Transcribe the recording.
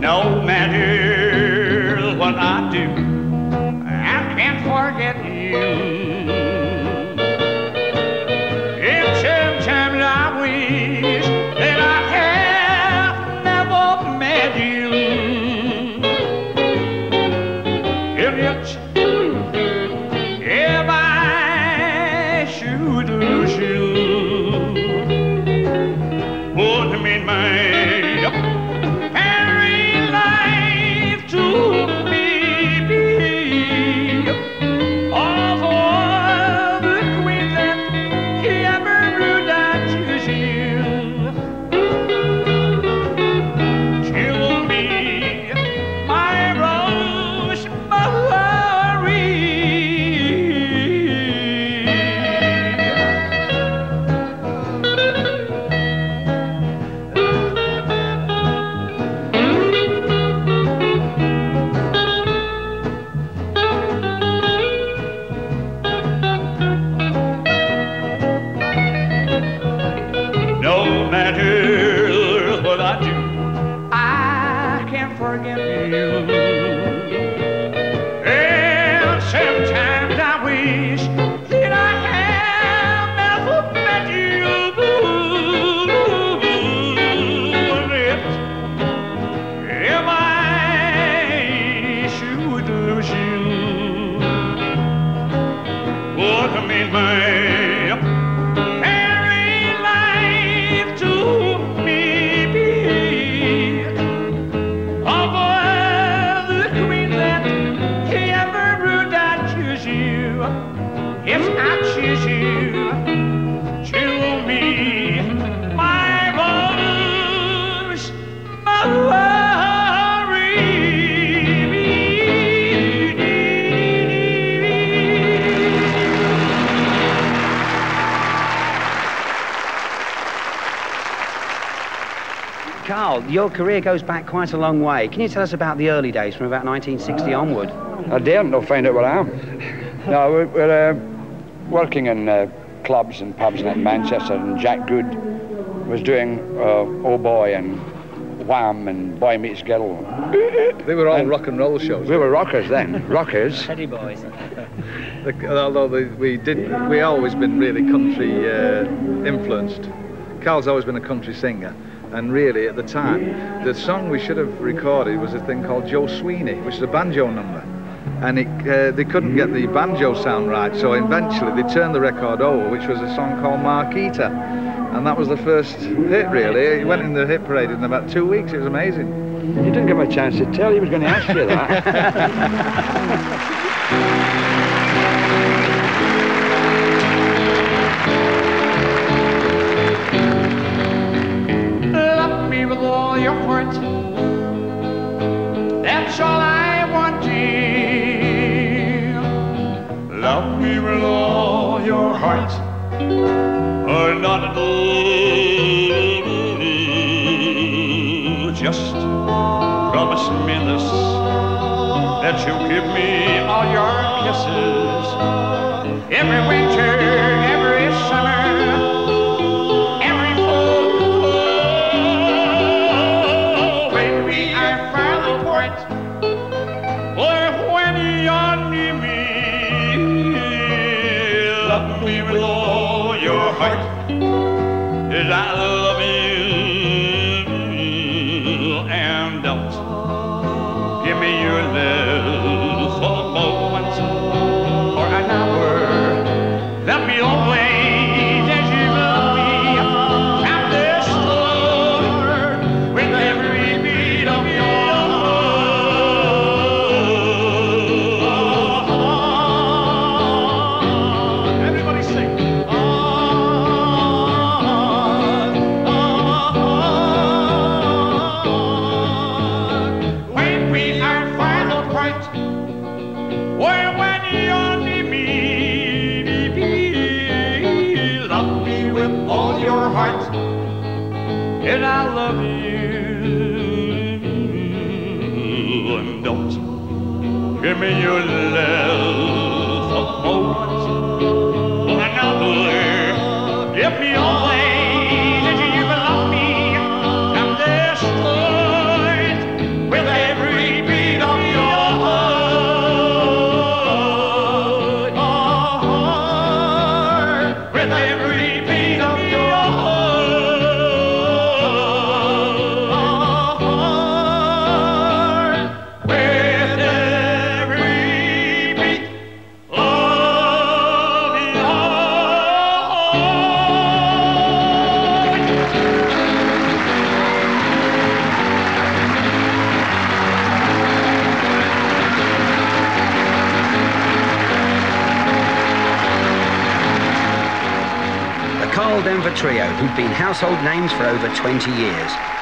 No matter what I do, I can't forget you. Karl, your career goes back quite a long way. Can you tell us about the early days from about 1960 onward? I daren't not find out what I am. No, we're, we're uh, working in uh, clubs and pubs in Manchester, and Jack Good was doing uh, Oh Boy and Wham and Boy Meets Girl. They were all And- rock and roll shows. We were rockers then, rockers. Teddy boys. The- although the, we did, we always been really country uh, influenced. Karl's always been a country singer, and really at the time, the song we should have recorded was a thing called Joe Sweeney, which is a banjo number, and it, uh, they couldn't get the banjo sound right, so eventually they turned the record over, which was a song called Marcheta, and that was the first hit really. It went in the hit parade in about two weeks. It was amazing. You didn't give him a chance to tell, he was going to ask you that. all your heart. That's all I want, dear. Love me with all your heart. Or not at all. Just promise me this that you'll give me all your kisses every winter, me, love me with all your heart, as I love you, and don't give me your love and I love you. And don't give me your love for moments Denver Trio, who've been household names for over 20 years.